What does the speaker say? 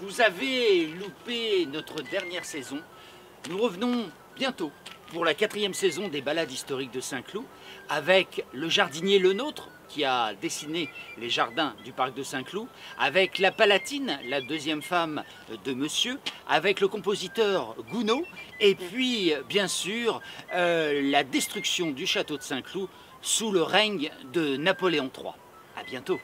Vous avez loupé notre dernière saison. Nous revenons bientôt pour la quatrième saison des balades historiques de Saint-Cloud avec le jardinier Le Nôtre qui a dessiné les jardins du parc de Saint-Cloud, avec la Palatine, la deuxième femme de Monsieur, avec le compositeur Gounod, et puis bien sûr euh, la destruction du château de Saint-Cloud sous le règne de Napoléon III. À bientôt.